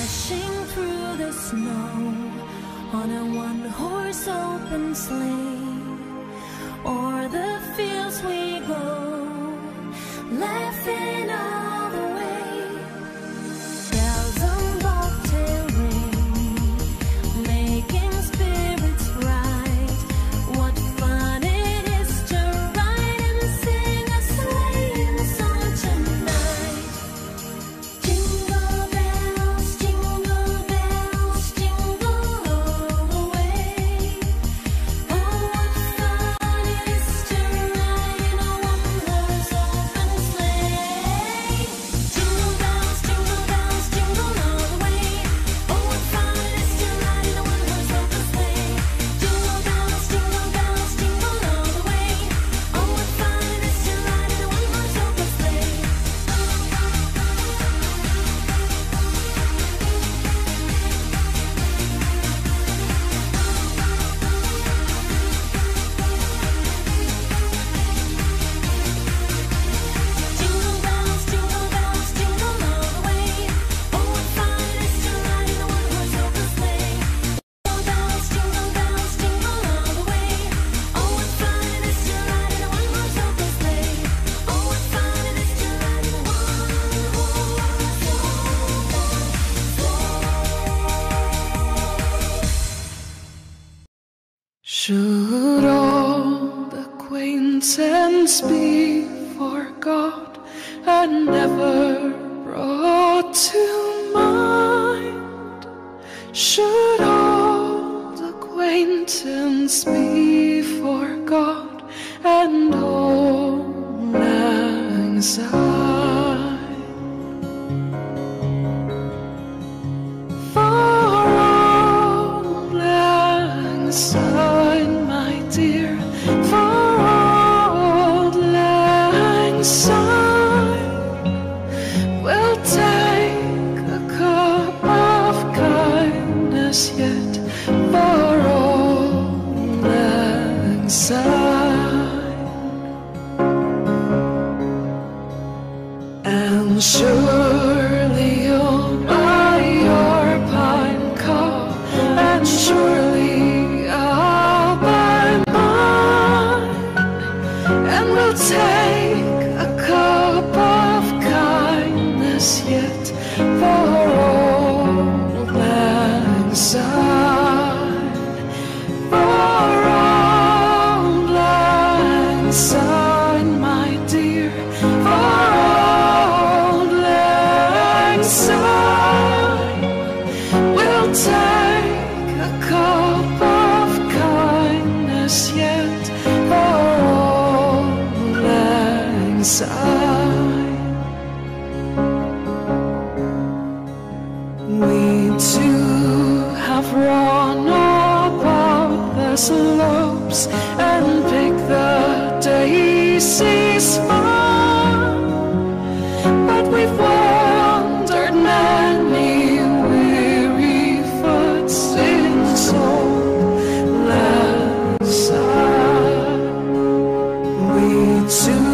Crashing through the snow on a one horse open sleigh. O'er the fields we go, laughing. sentence before God and all anxiety. soon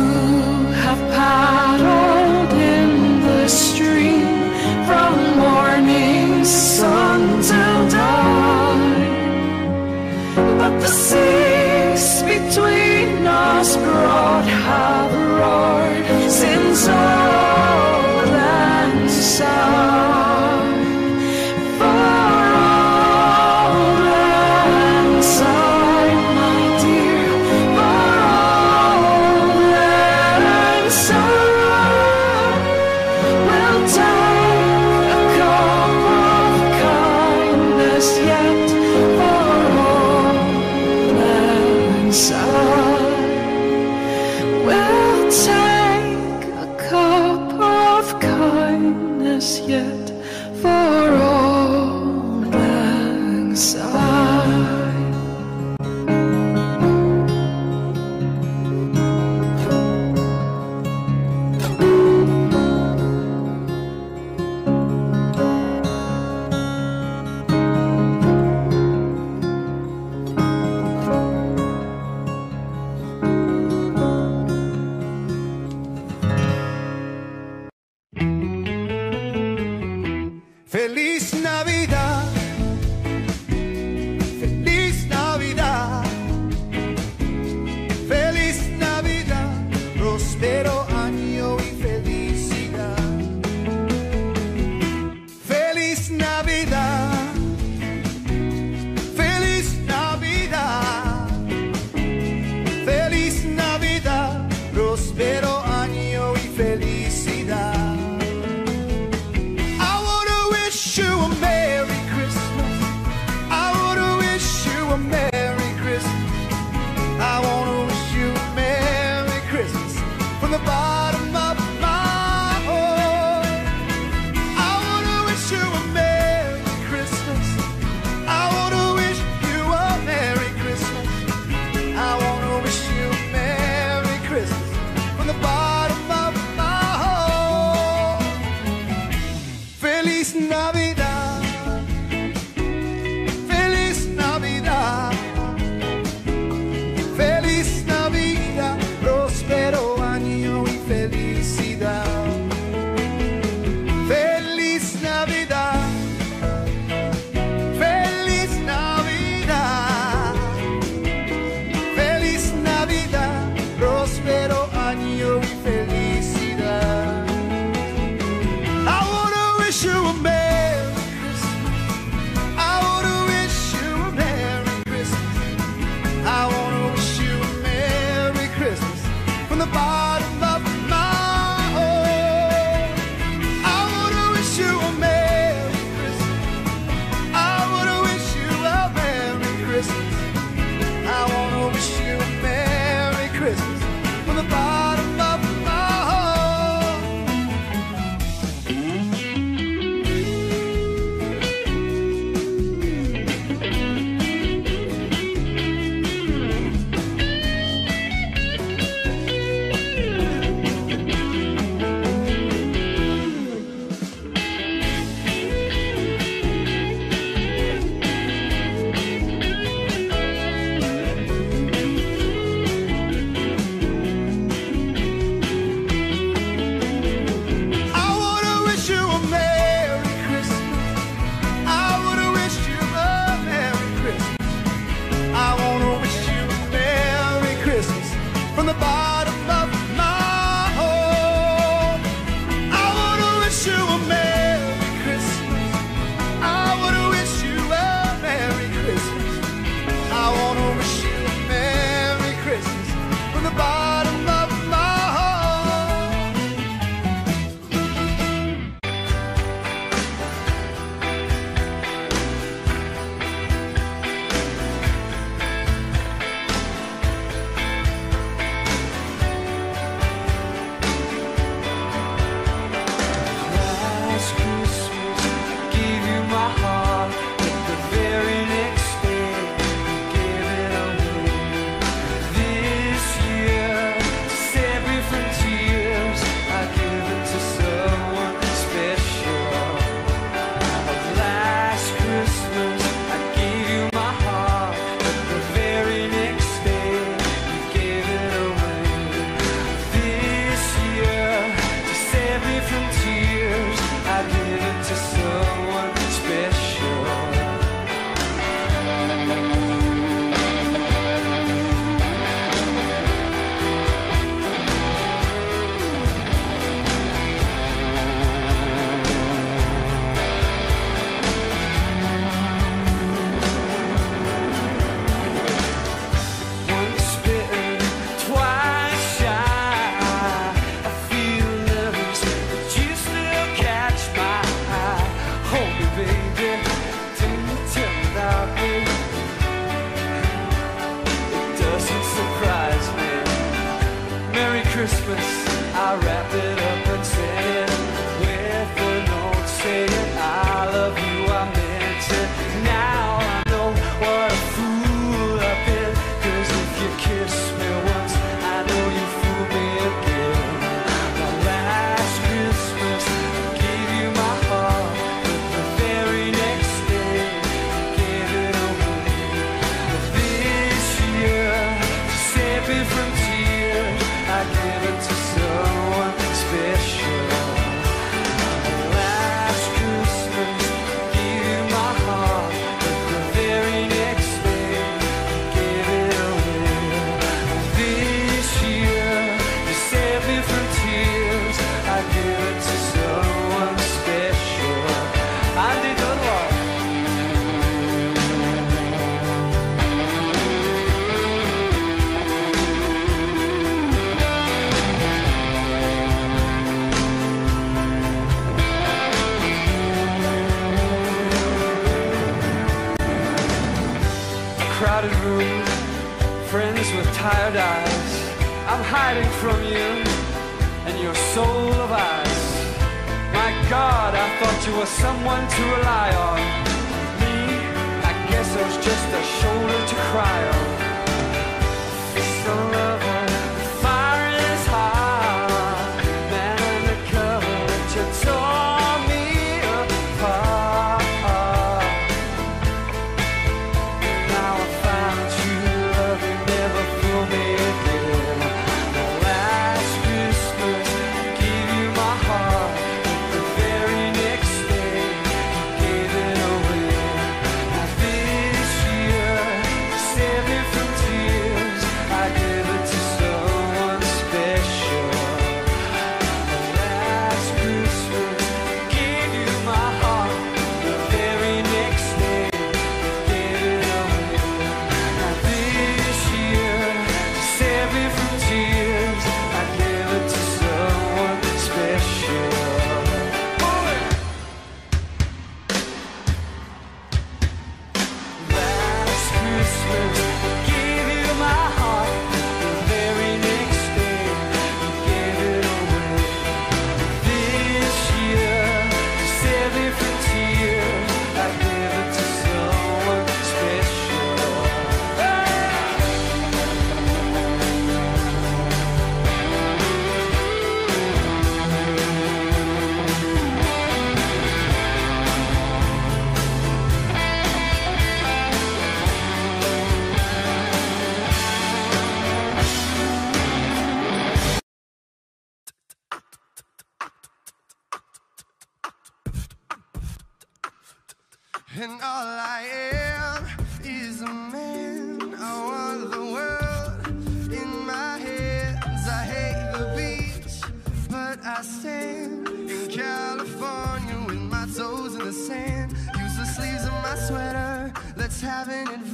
you a man.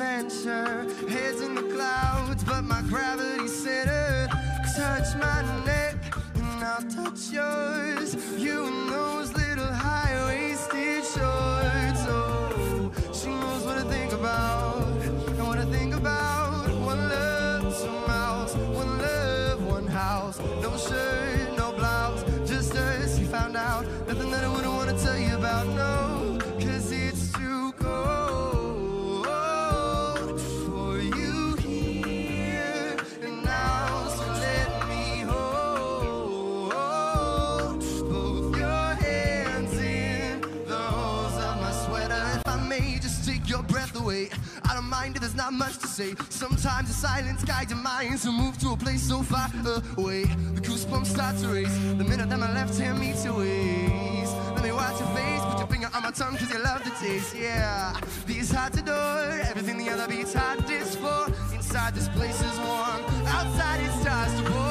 adventure. Heads in the clouds, but my gravity centered. Touch my neck, and I'll touch yours. You know. there's not much to say. Sometimes the silence guides your minds to move to a place so far away. The goosebumps start to race the minute that my left hand meets your waist. Let me watch your face, put your finger on my tongue, cause you love the taste, yeah. These hearts adore everything the other beats hard is for. Inside this place is warm, outside it starts to pour.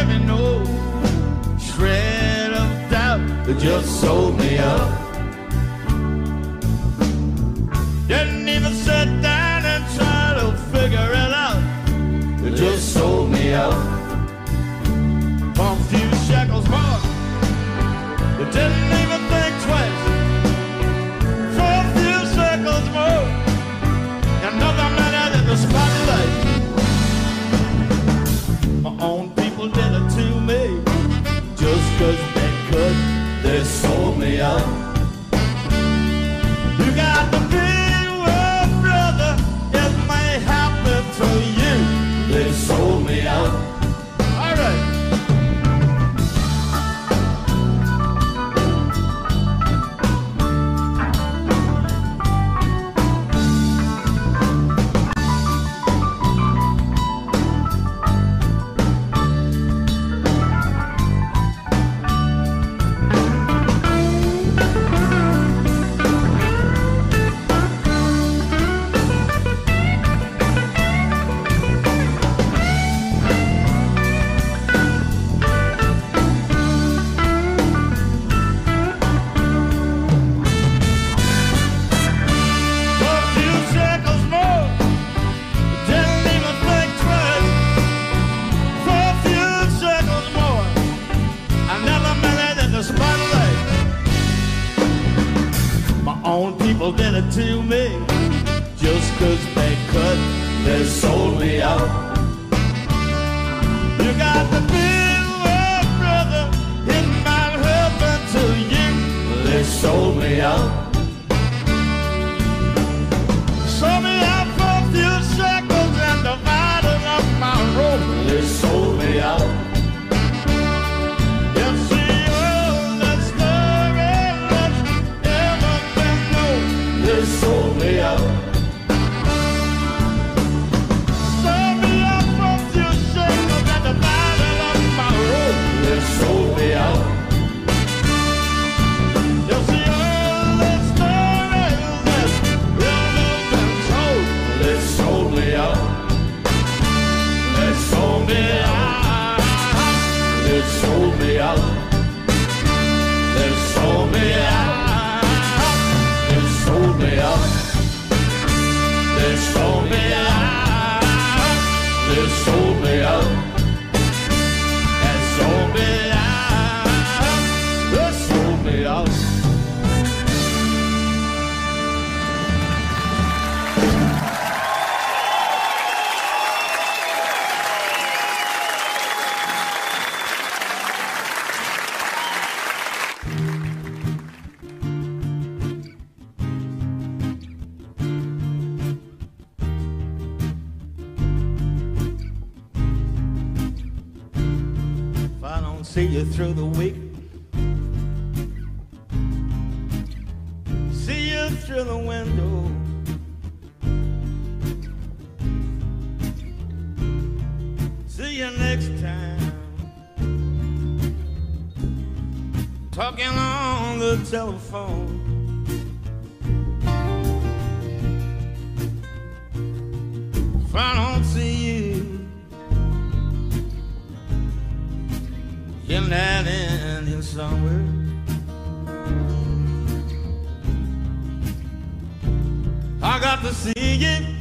even no oh, shred of doubt that just sold me up. Sold me out. 是因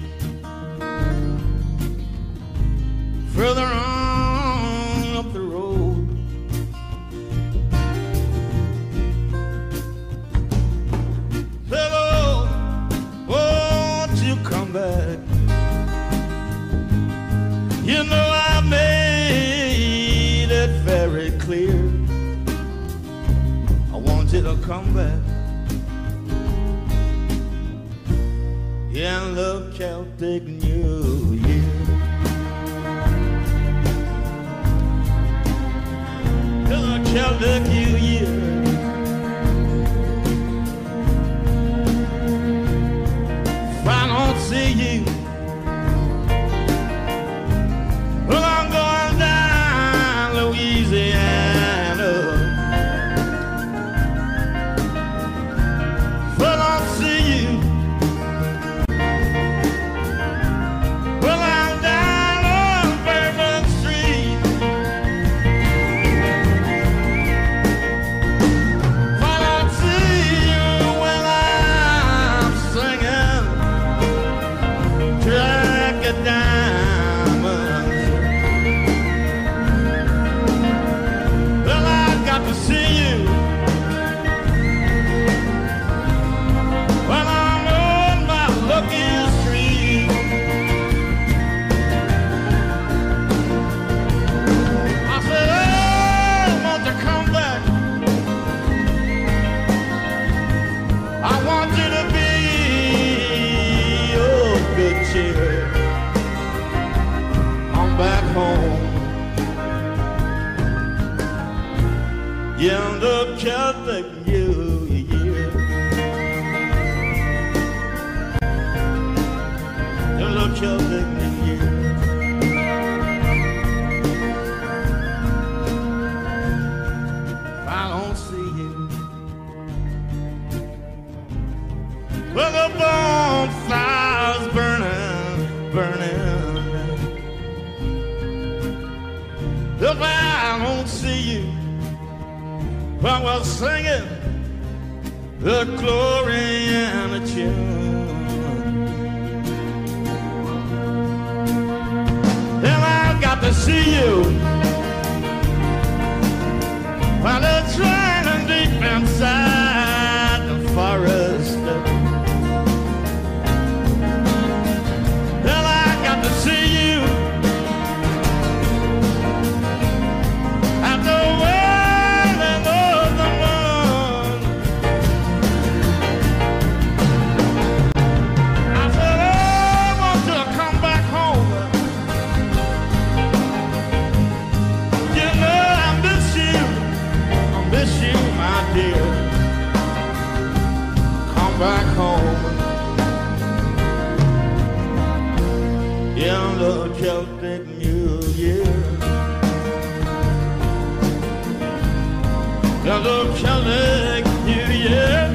In the Celtic New Year.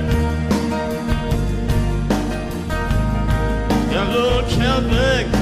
In the Celtic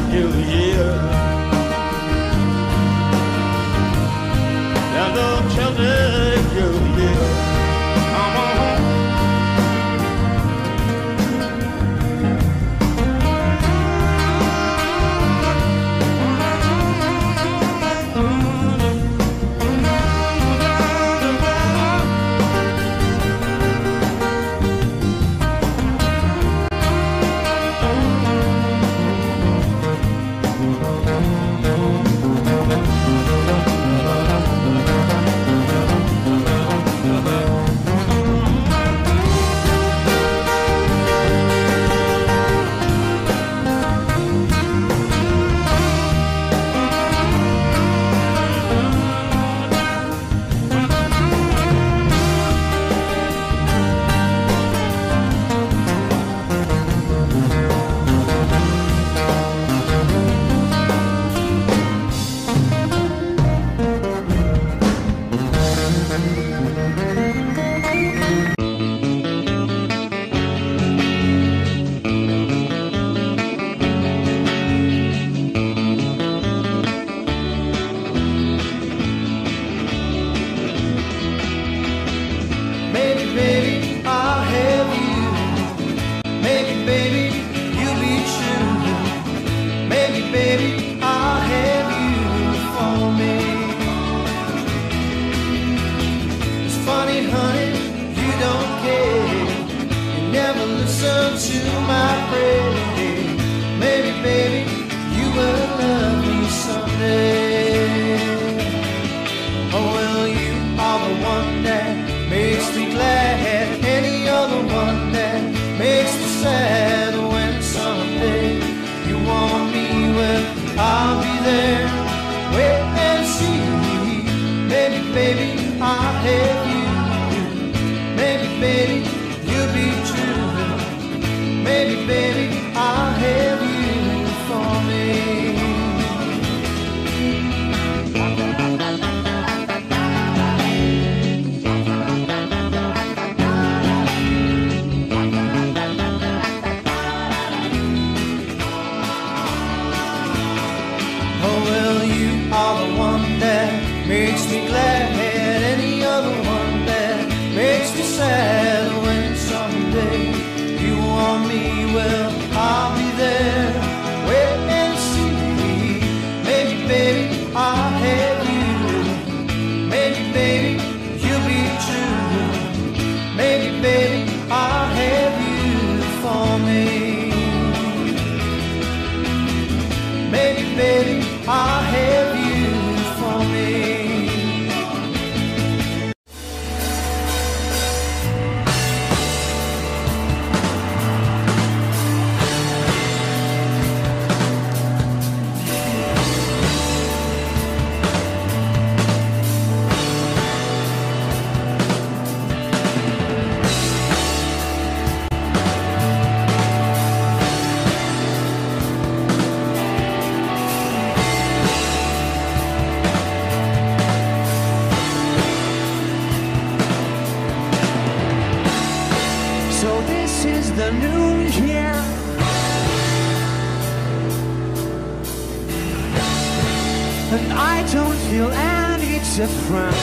different.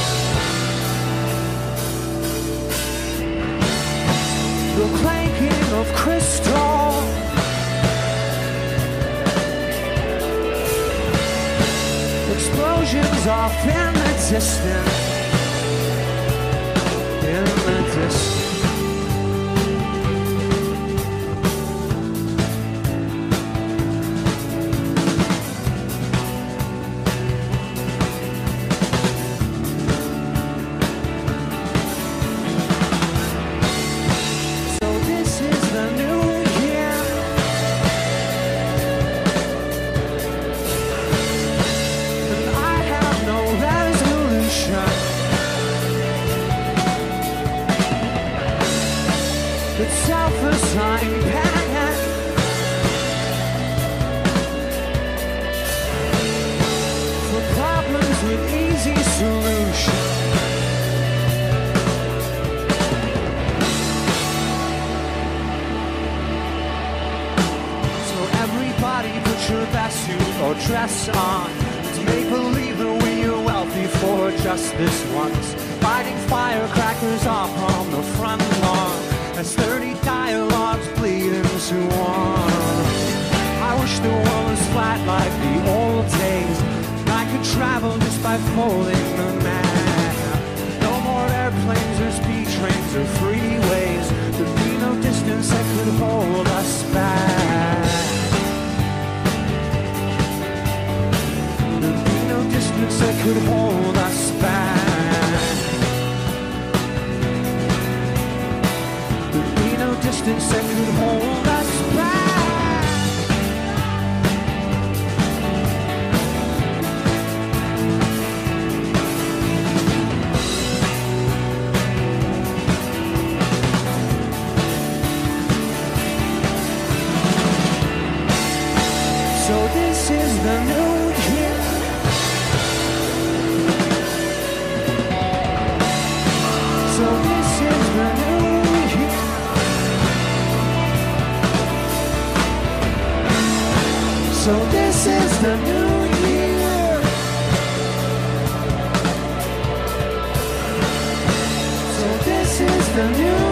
The clanking of crystal. Explosions off in the distance. life holding the map. No more airplanes or speed trains or freeways. There'd be no distance that could hold us back. There'd be no distance that could hold This is the new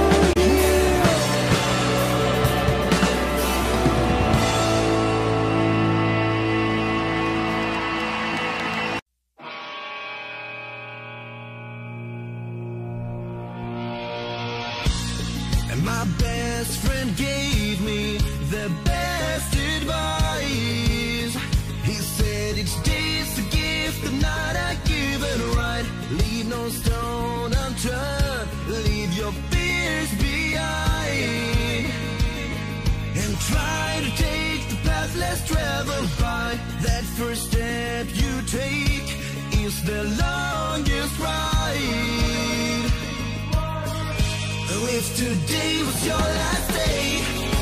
if today was your last day.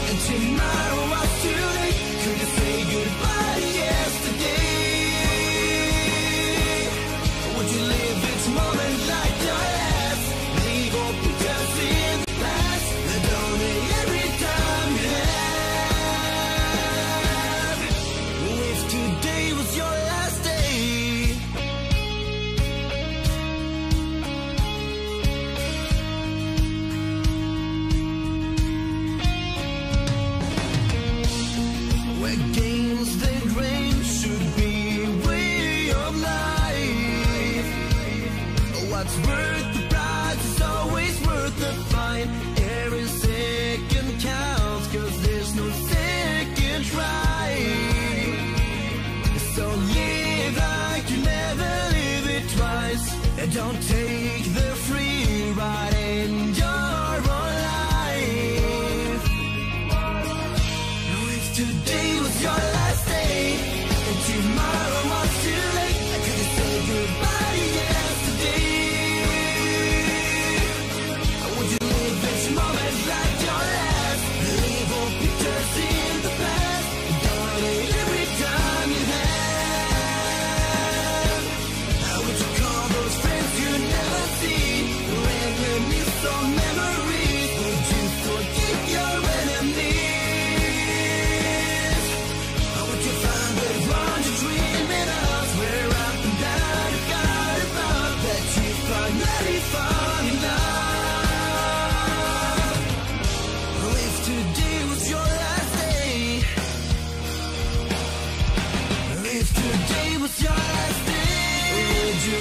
And tomorrow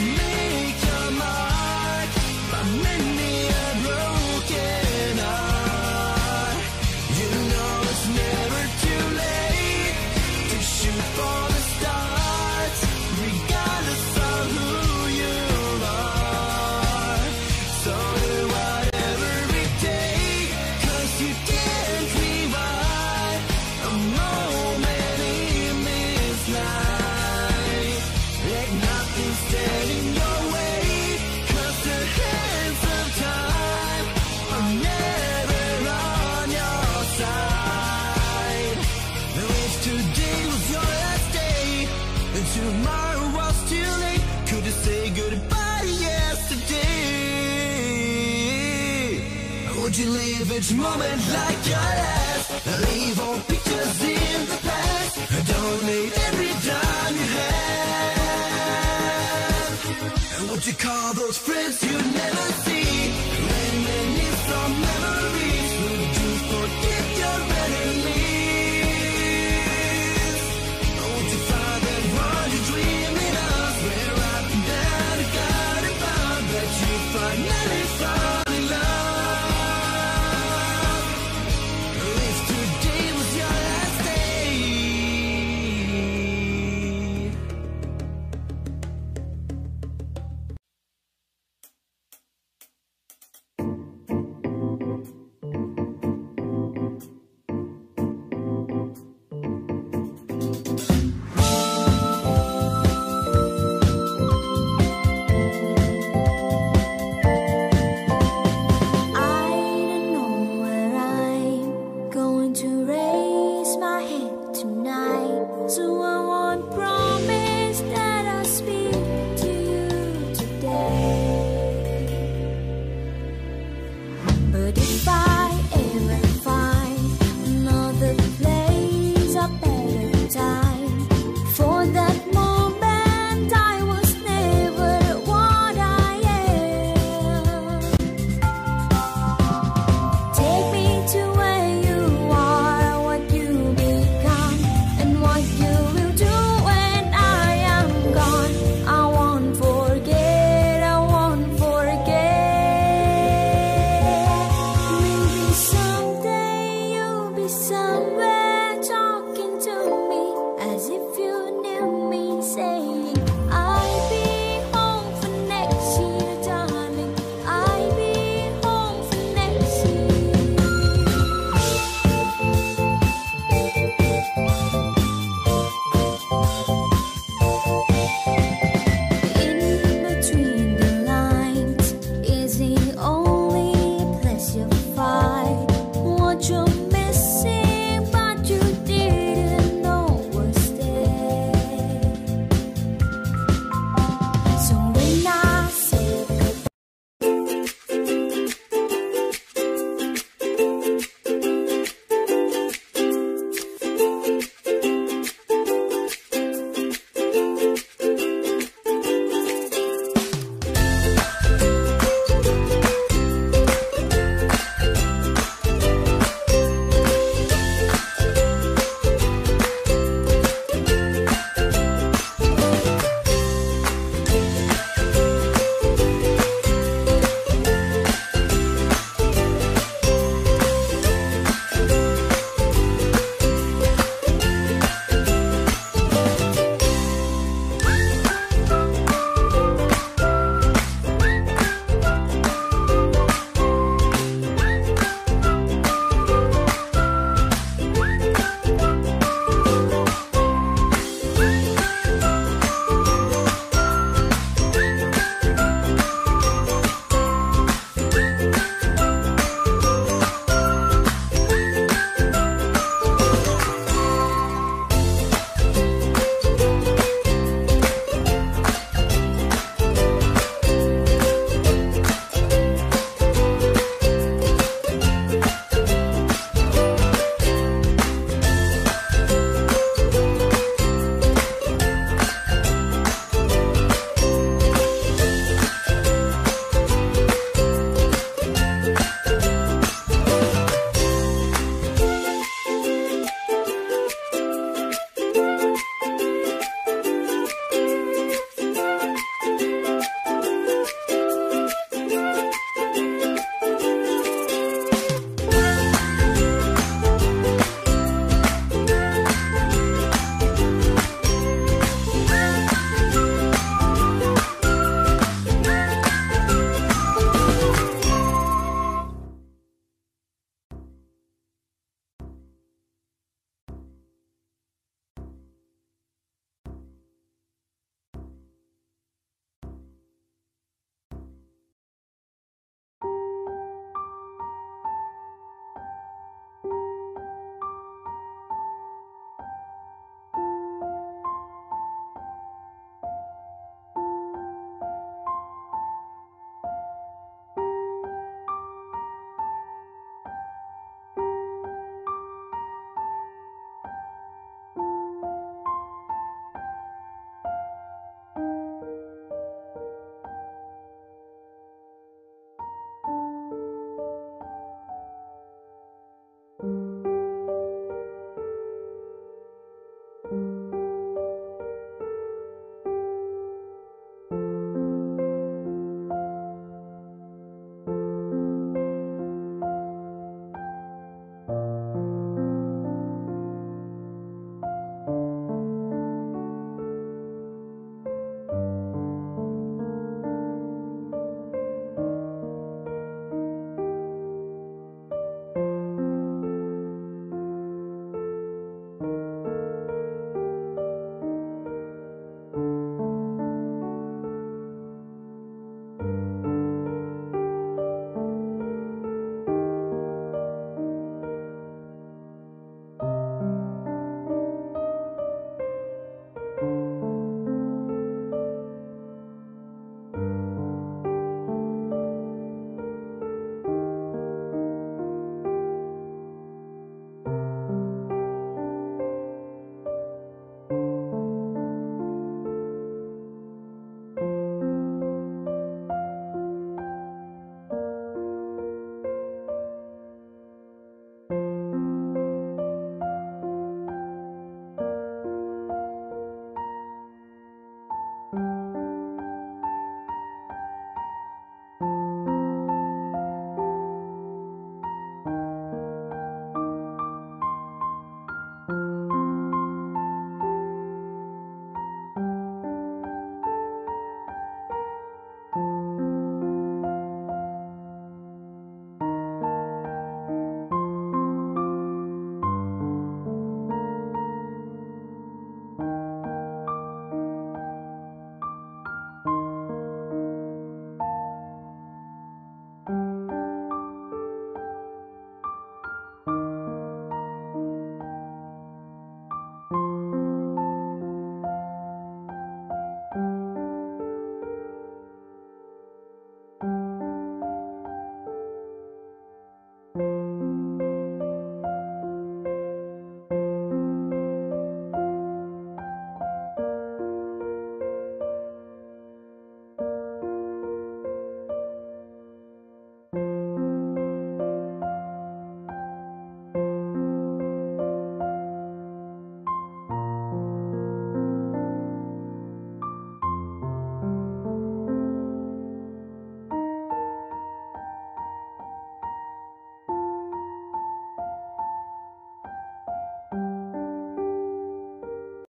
me. each moment like your last. Leave all pictures in the past. Donate every dime you have. And what you call those friends you never see?